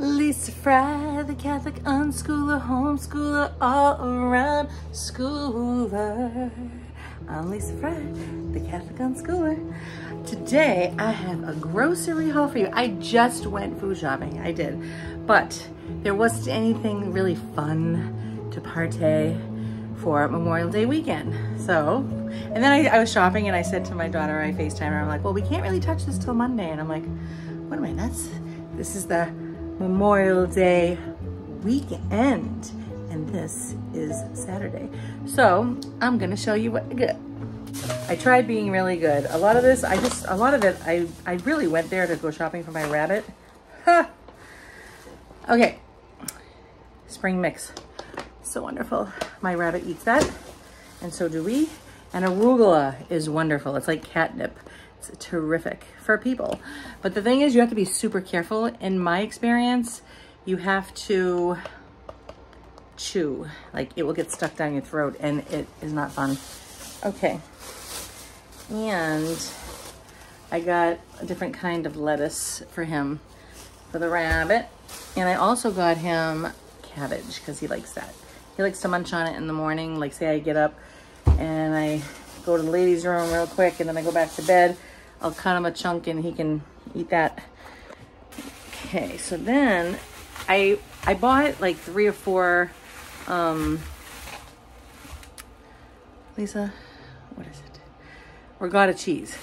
Lisa Fry, the Catholic unschooler, homeschooler, all around schooler. I'm Lisa Fry, the Catholic unschooler. Today I have a grocery haul for you. I just went food shopping, I did, but there wasn't anything really fun to partay for Memorial Day weekend. So, and then I, I was shopping and I said to my daughter, I FaceTime her, I'm like, well, we can't really touch this till Monday. And I'm like, what am I nuts? This is the Memorial Day weekend and this is Saturday. So I'm gonna show you what I get. I tried being really good. A lot of this, I just, a lot of it, I, I really went there to go shopping for my rabbit. Ha! Okay, spring mix. So wonderful. My rabbit eats that and so do we. And arugula is wonderful. It's like catnip. It's terrific for people. But the thing is you have to be super careful. In my experience, you have to chew. Like it will get stuck down your throat and it is not fun. Okay. And I got a different kind of lettuce for him for the rabbit. And I also got him cabbage because he likes that. He likes to munch on it in the morning. Like say I get up and I go to the ladies room real quick and then I go back to bed. I'll cut him a chunk and he can eat that. Okay, so then I I bought like three or four, um, Lisa, what is it? ricotta cheese.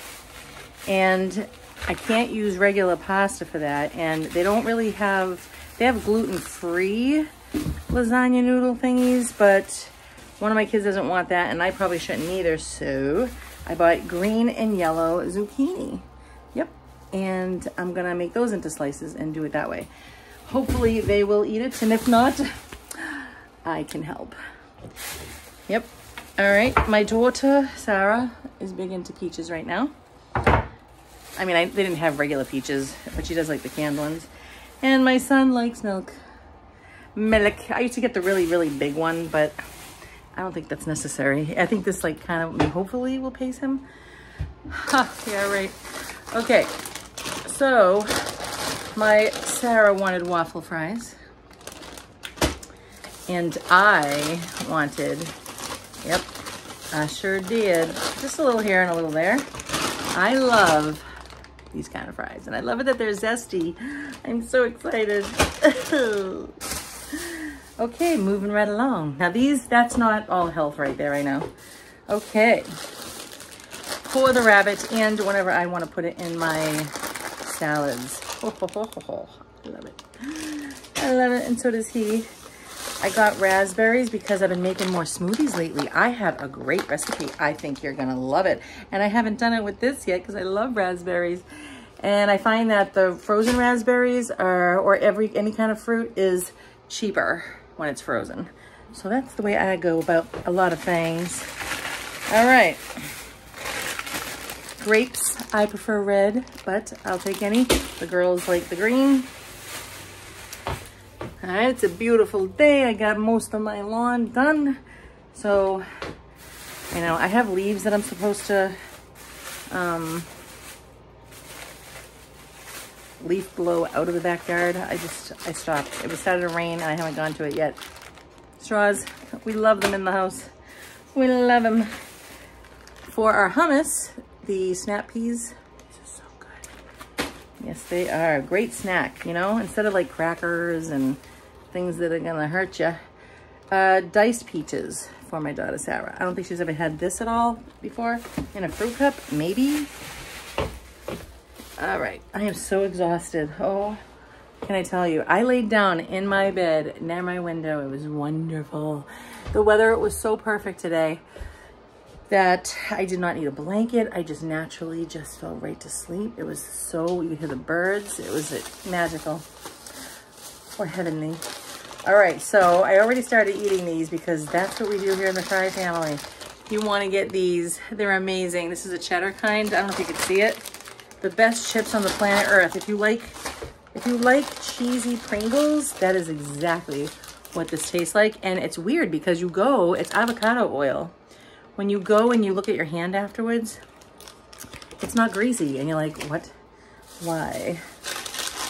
And I can't use regular pasta for that. And they don't really have, they have gluten-free lasagna noodle thingies, but one of my kids doesn't want that and I probably shouldn't either. So I bought green and yellow zucchini. Yep. And I'm gonna make those into slices and do it that way. Hopefully they will eat it. And if not, I can help. Yep. All right. My daughter, Sarah, is big into peaches right now. I mean, I, they didn't have regular peaches, but she does like the canned ones. And my son likes milk. Milk. I used to get the really, really big one, but I don't think that's necessary. I think this like kind of hopefully will pace him. Yeah, right. Okay, so my Sarah wanted waffle fries. And I wanted, yep, I sure did. Just a little here and a little there. I love these kind of fries. And I love it that they're zesty. I'm so excited. Okay, moving right along. Now these, that's not all health right there, I know. Okay, for the rabbit and whenever I want to put it in my salads. Oh, oh, oh, oh, I love it. I love it, and so does he. I got raspberries because I've been making more smoothies lately. I have a great recipe. I think you're gonna love it. And I haven't done it with this yet because I love raspberries. And I find that the frozen raspberries are, or every any kind of fruit is cheaper when it's frozen. So that's the way I go about a lot of things. All right. Grapes, I prefer red, but I'll take any. The girls like the green. All right, it's a beautiful day. I got most of my lawn done. So, you know, I have leaves that I'm supposed to um, leaf blow out of the backyard. I just, I stopped. It was starting to rain and I haven't gone to it yet. Straws, we love them in the house. We love them. For our hummus, the snap peas, so good. Yes, they are a great snack, you know, instead of like crackers and things that are gonna hurt you. Uh, diced peaches for my daughter Sarah. I don't think she's ever had this at all before in a fruit cup, maybe. All right, I am so exhausted. Oh, can I tell you? I laid down in my bed near my window. It was wonderful. The weather was so perfect today that I did not need a blanket. I just naturally just fell right to sleep. It was so, you hear the birds. It was uh, magical or heavenly. All right, so I already started eating these because that's what we do here in the Fry family. You want to get these. They're amazing. This is a cheddar kind. I don't know if you can see it the best chips on the planet Earth. If you like, if you like cheesy Pringles, that is exactly what this tastes like. And it's weird because you go, it's avocado oil. When you go and you look at your hand afterwards, it's not greasy. And you're like, what? Why?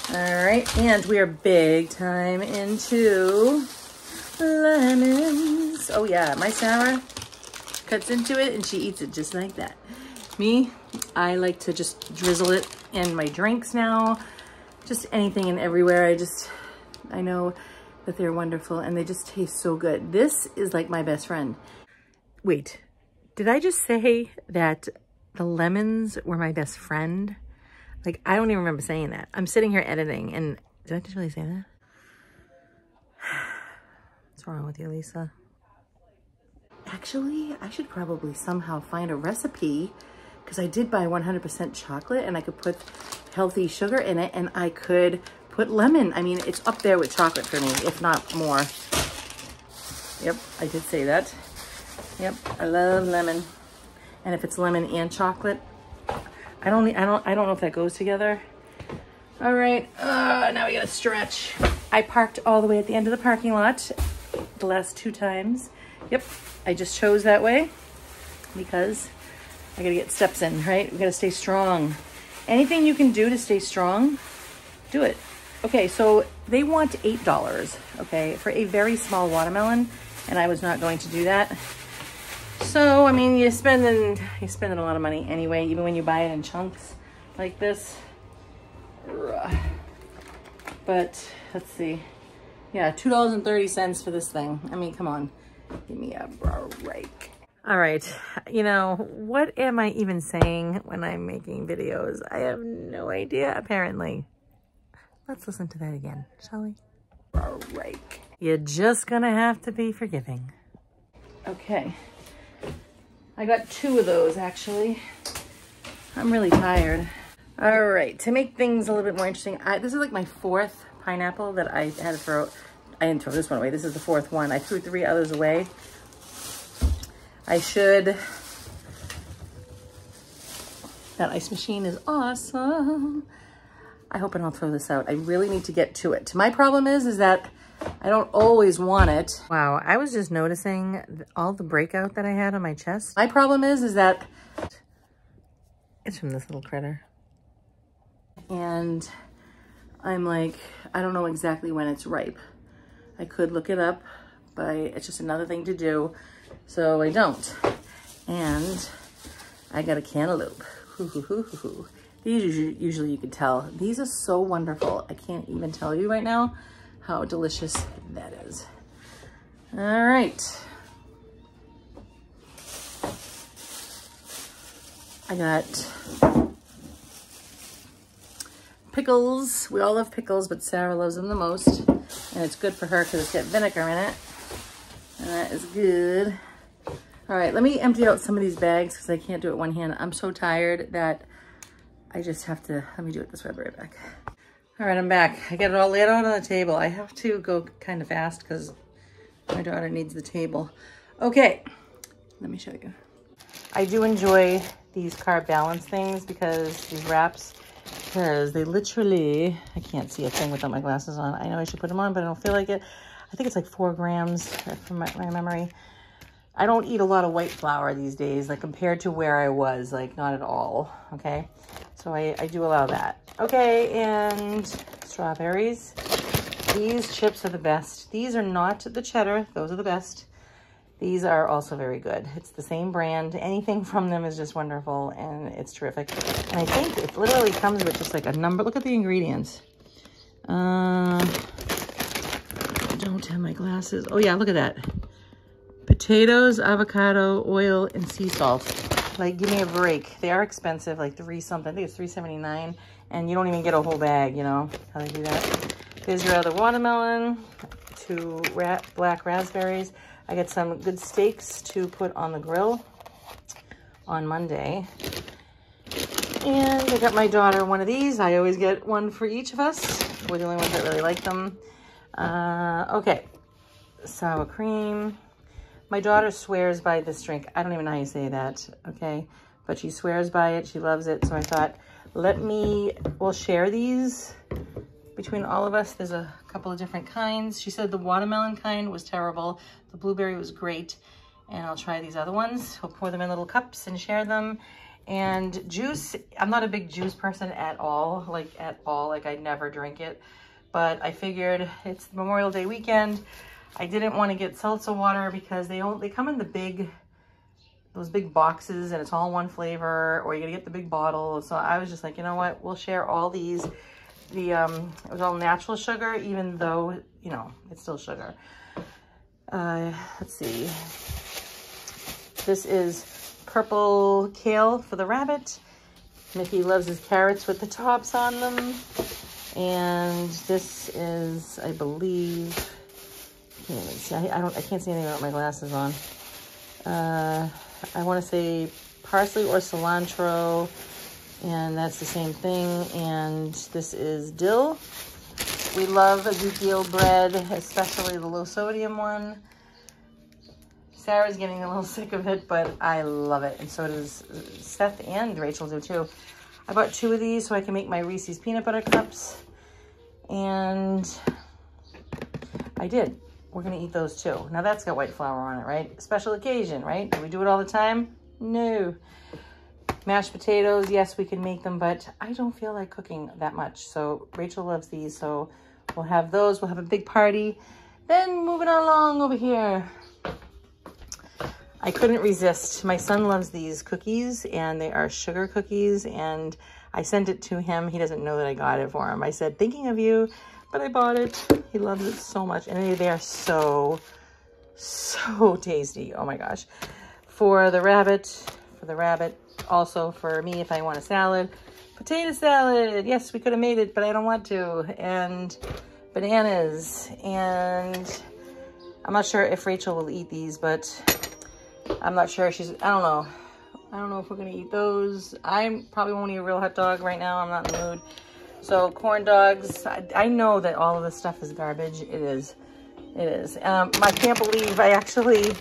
All right, and we are big time into lemons. Oh yeah, my Sarah cuts into it and she eats it just like that. Me, I like to just drizzle it in my drinks now. Just anything and everywhere. I just, I know that they're wonderful and they just taste so good. This is like my best friend. Wait, did I just say that the lemons were my best friend? Like, I don't even remember saying that. I'm sitting here editing and did I just really say that? What's wrong with you, Lisa? Actually, I should probably somehow find a recipe because I did buy 100% chocolate and I could put healthy sugar in it and I could put lemon. I mean, it's up there with chocolate for me, if not more. Yep, I did say that. Yep, I love lemon. And if it's lemon and chocolate, I don't, I don't, I don't know if that goes together. All right, uh, now we gotta stretch. I parked all the way at the end of the parking lot the last two times. Yep, I just chose that way because I gotta get steps in, right? We gotta stay strong. Anything you can do to stay strong, do it. Okay, so they want $8, okay, for a very small watermelon, and I was not going to do that. So, I mean, you're spending, you're spending a lot of money anyway, even when you buy it in chunks like this. But, let's see. Yeah, $2.30 for this thing. I mean, come on. Give me a break. All right, you know, what am I even saying when I'm making videos? I have no idea, apparently. Let's listen to that again, shall we? You're just gonna have to be forgiving. Okay. I got two of those, actually. I'm really tired. All right, to make things a little bit more interesting, I, this is like my fourth pineapple that I had to throw. I didn't throw this one away. This is the fourth one. I threw three others away I should. That ice machine is awesome. I hope I don't throw this out. I really need to get to it. My problem is, is that I don't always want it. Wow, I was just noticing all the breakout that I had on my chest. My problem is, is that it's from this little critter. And I'm like, I don't know exactly when it's ripe. I could look it up, but it's just another thing to do. So I don't. And I got a cantaloupe. These usually you can tell. These are so wonderful. I can't even tell you right now how delicious that is. All right. I got pickles. We all love pickles, but Sarah loves them the most. And it's good for her because it's got vinegar in it. That is good. All right, let me empty out some of these bags because I can't do it one hand. I'm so tired that I just have to, let me do it this way, I'll be right back. All right, I'm back. I got it all laid out on the table. I have to go kind of fast because my daughter needs the table. Okay, let me show you. I do enjoy these carb balance things because these wraps, because they literally, I can't see a thing without my glasses on. I know I should put them on, but I don't feel like it. I think it's like four grams from my, my memory. I don't eat a lot of white flour these days, like compared to where I was, like not at all, okay? So I, I do allow that. Okay, and strawberries. These chips are the best. These are not the cheddar, those are the best. These are also very good. It's the same brand. Anything from them is just wonderful and it's terrific. And I think it literally comes with just like a number. Look at the ingredients. Uh, don't have my glasses. Oh yeah, look at that potatoes, avocado, oil, and sea salt. Like, give me a break. They are expensive, like three something. I think it's three seventy nine, and you don't even get a whole bag, you know, how they do that. Here's your other watermelon, two ra black raspberries. I got some good steaks to put on the grill on Monday. And I got my daughter one of these. I always get one for each of us. We're the only ones that really like them. Uh, okay, sour cream, my daughter swears by this drink. I don't even know how you say that, okay? But she swears by it. She loves it. So I thought, let me, we'll share these between all of us. There's a couple of different kinds. She said the watermelon kind was terrible. The blueberry was great. And I'll try these other ones. We'll pour them in little cups and share them. And juice, I'm not a big juice person at all, like at all, like I never drink it. But I figured it's Memorial Day weekend. I didn't want to get seltzer water because they don't, they come in the big, those big boxes and it's all one flavor or you gotta get the big bottle. So I was just like, you know what, we'll share all these. The, um, it was all natural sugar, even though, you know, it's still sugar. Uh, let's see. This is purple kale for the rabbit. Mickey loves his carrots with the tops on them. And this is, I believe, I can't see. I, I, don't. I can't see anything without my glasses on. Uh, I want to say parsley or cilantro, and that's the same thing. And this is dill. We love Ezekiel bread, especially the low sodium one. Sarah's getting a little sick of it, but I love it. And so does Seth and Rachel do too. I bought two of these so I can make my Reese's peanut butter cups. And I did. We're gonna eat those too. Now that's got white flour on it, right? Special occasion, right? Do we do it all the time? No. Mashed potatoes, yes, we can make them, but I don't feel like cooking that much. So Rachel loves these, so we'll have those. We'll have a big party. Then moving along over here. I couldn't resist. My son loves these cookies and they are sugar cookies and I sent it to him. He doesn't know that I got it for him. I said, thinking of you, but I bought it. He loves it so much. And they are so, so tasty. Oh my gosh. For the rabbit, for the rabbit, also for me if I want a salad. Potato salad. Yes, we could have made it, but I don't want to. And bananas. And I'm not sure if Rachel will eat these, but I'm not sure. She's, I don't know. I don't know if we're going to eat those. I probably won't eat a real hot dog right now. I'm not in the mood. So corn dogs. I, I know that all of this stuff is garbage. It is. It is. Um, I can't believe I actually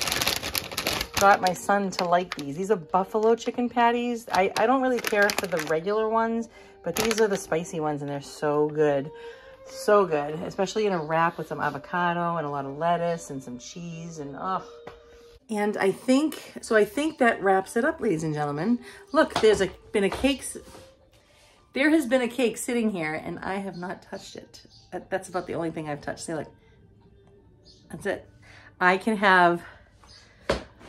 got my son to like these. These are buffalo chicken patties. I, I don't really care for the regular ones, but these are the spicy ones and they're so good. So good, especially in a wrap with some avocado and a lot of lettuce and some cheese and oh, and I think, so I think that wraps it up, ladies and gentlemen. Look, there's a, been a cake, there has been a cake sitting here and I have not touched it. That's about the only thing I've touched. See, look, that's it. I can have,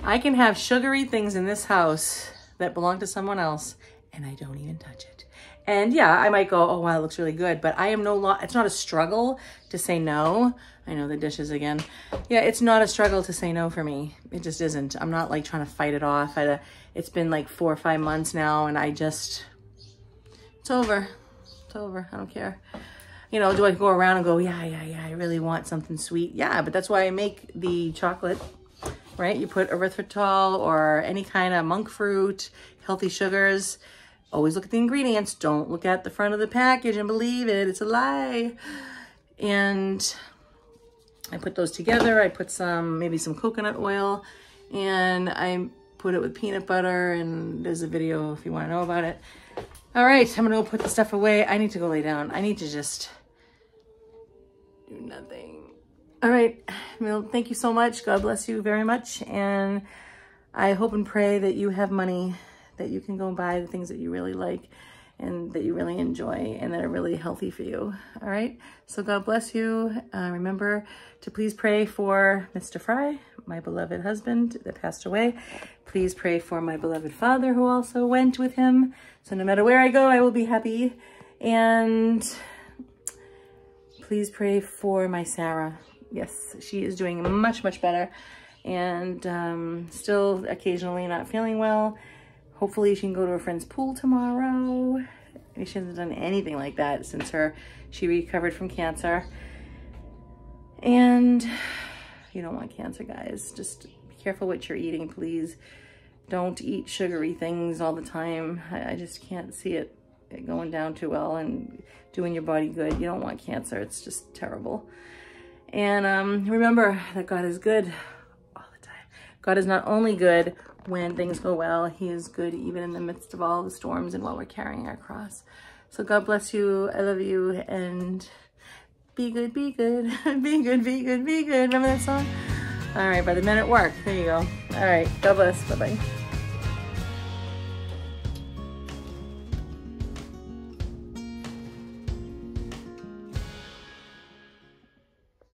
I can have sugary things in this house that belong to someone else and I don't even touch it. And yeah, I might go, oh, wow, it looks really good. But I am no long, it's not a struggle to say no. I know the dishes again. Yeah, it's not a struggle to say no for me. It just isn't. I'm not like trying to fight it off. I, it's been like four or five months now and I just, it's over. It's over. I don't care. You know, do I go around and go, yeah, yeah, yeah, I really want something sweet. Yeah, but that's why I make the chocolate, right? You put erythritol or any kind of monk fruit, healthy sugars, Always look at the ingredients. Don't look at the front of the package and believe it. It's a lie. And I put those together. I put some, maybe some coconut oil and I put it with peanut butter and there's a video if you want to know about it. All right, I'm gonna go put the stuff away. I need to go lay down. I need to just do nothing. All right, well, thank you so much. God bless you very much. And I hope and pray that you have money that you can go and buy the things that you really like and that you really enjoy and that are really healthy for you. All right. So God bless you. Uh, remember to please pray for Mr. Fry, my beloved husband that passed away. Please pray for my beloved father who also went with him. So no matter where I go, I will be happy. And please pray for my Sarah. Yes, she is doing much, much better and um, still occasionally not feeling well. Hopefully she can go to her friend's pool tomorrow. She hasn't done anything like that since her she recovered from cancer. And you don't want cancer, guys. Just be careful what you're eating, please. Don't eat sugary things all the time. I, I just can't see it going down too well and doing your body good. You don't want cancer. It's just terrible. And um, remember that God is good all the time. God is not only good when things go well. He is good even in the midst of all the storms and while we're carrying our cross. So God bless you. I love you. And be good, be good, be good, be good, be good. Remember that song? All right, by the men at work. There you go. All right. God bless. Bye-bye.